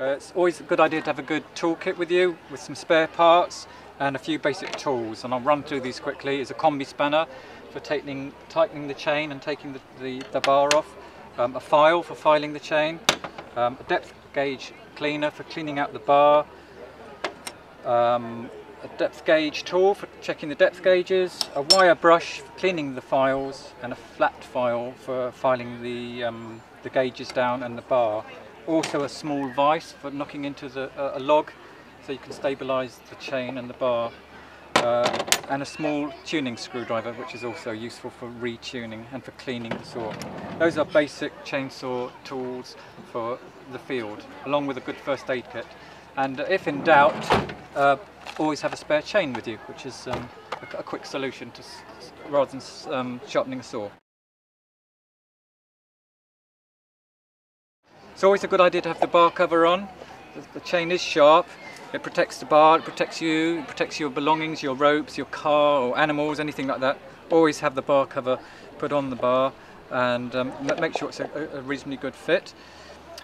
Uh, it's always a good idea to have a good toolkit with you with some spare parts and a few basic tools. And I'll run through these quickly. Is a combi spanner for tightening, tightening the chain and taking the, the, the bar off. Um, a file for filing the chain. Um, a depth gauge cleaner for cleaning out the bar. Um, a depth gauge tool for checking the depth gauges, a wire brush for cleaning the files, and a flat file for filing the, um, the gauges down and the bar. Also a small vise for knocking into the, uh, a log so you can stabilise the chain and the bar. Uh, and a small tuning screwdriver which is also useful for retuning and for cleaning the saw. Those are basic chainsaw tools for the field along with a good first aid kit and if in doubt uh, always have a spare chain with you which is um, a, a, quick solution to rather than um, sharpening a saw. It's always a good idea to have the bar cover on. The, chain is sharp it protects the bar, it protects you, it protects your belongings, your ropes, your car or animals, anything like that. Always have the bar cover put on the bar and um, make sure it's a, a reasonably good fit.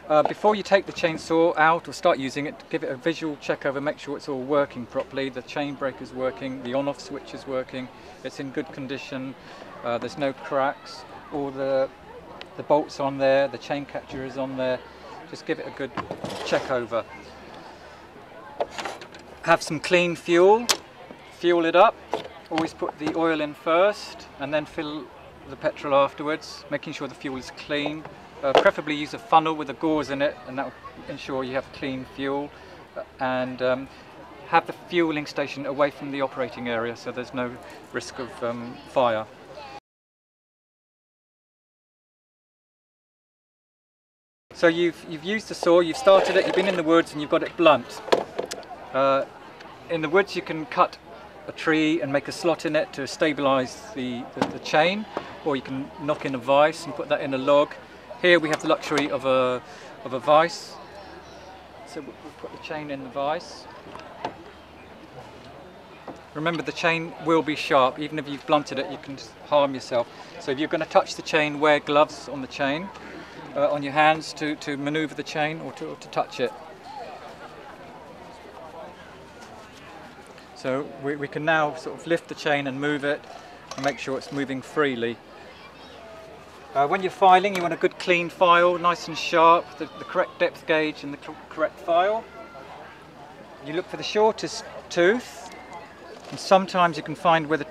Uh, before you take the chainsaw out or start using it, give it a visual check over, make sure it's all working properly. The chain breaker is working, the on-off switch is working, it's in good condition, uh, there's no cracks, all the, the bolts on there, the chain catcher is on there. Just give it a good check over have some clean fuel, fuel it up, always put the oil in first and then fill the petrol afterwards, making sure the fuel is clean. Uh, preferably use a funnel with a gauze in it and that will ensure you have clean fuel and um, have the fueling station away from the operating area so there's no risk of um, fire. So you've, you've used the saw, you've started it, you've been in the woods and you've got it blunt. Uh, in the woods you can cut a tree and make a slot in it to stabilize the, the, the, chain or you can knock in a vise and put that in a log. Here we have the luxury of a, of a vise. So we'll put the chain in the vise. Remember the chain will be sharp, even if you've blunted it you can harm yourself. So if you're going to touch the chain, wear gloves on the chain, uh, on your hands to, to maneuver the chain or to, or to touch it. So we, we can now sort of lift the chain and move it and make sure it's moving freely. Uh, when you're filing, you want a good clean file, nice and sharp, the, the correct depth gauge and the correct file. You look for the shortest tooth, and sometimes you can find where the,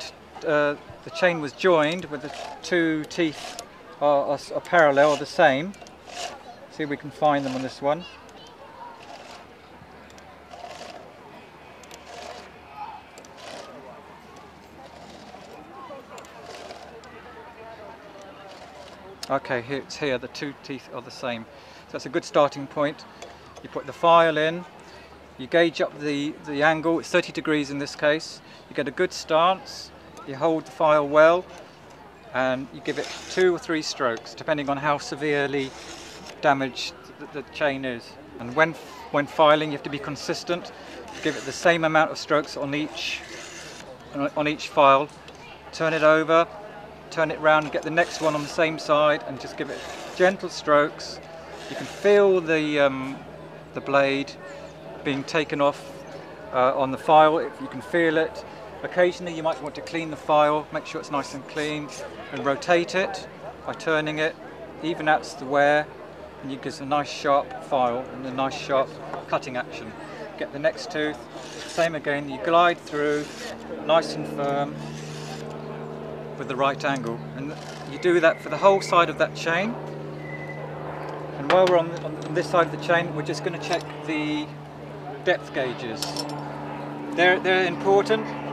uh, the chain was joined, where the two teeth are, are, are parallel or the same. See if we can find them on this one. Okay, here, it's here, the two teeth are the same. So that's a good starting point. You put the file in, you gauge up the, the angle, it's 30 degrees in this case. You get a good stance, you hold the file well, and you give it two or three strokes, depending on how severely damaged the, the chain is. And when, when filing, you have to be consistent. Give it the same amount of strokes on each, on each file. Turn it over, turn it round get the next one on the same side and just give it gentle strokes. You can feel the, um, the blade being taken off uh, on the file, if you can feel it. Occasionally you might want to clean the file, make sure it's nice and clean and rotate it by turning it, even out the wear and you get a nice sharp file and a nice sharp cutting action. Get the next tooth, same again, you glide through nice and firm with the right angle. And you do that for the whole side of that chain. And while we're on, on this side of the chain, we're just going to check the depth gauges. They're, they're important.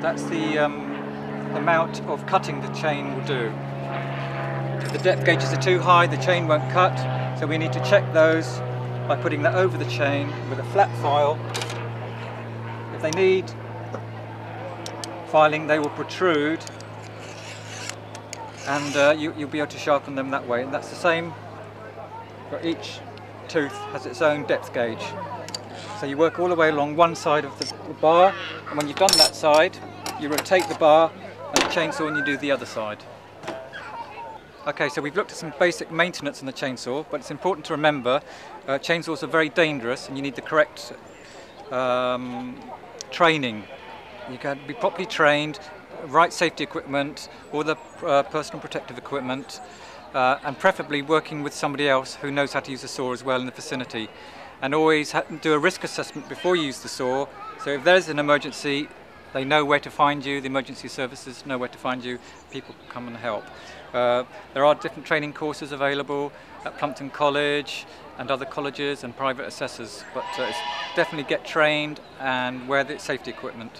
That's the um, amount of cutting the chain will do. If the depth gauges are too high, the chain won't cut. So we need to check those by putting that over the chain with a flat file. If they need filing, they will protrude and uh, you, will be able to sharpen them that way and that's the same for each tooth has its own depth gauge so you work all the way along one side of the bar and when you've done that side you rotate the bar and the chainsaw and you do the other side Okay, so we've looked at some basic maintenance on the chainsaw, but it's important to remember uh, chainsaws are very dangerous and you need the correct um, training. You can be properly trained, right safety equipment, all the uh, personal protective equipment, uh, and preferably working with somebody else who knows how to use the saw as well in the vicinity. And always do a risk assessment before you use the saw. So if there's an emergency, they know where to find you, the emergency services know where to find you, people can come and help. Uh, there are different training courses available at Plumpton College and other colleges and private assessors, but uh, definitely get trained and wear the safety equipment.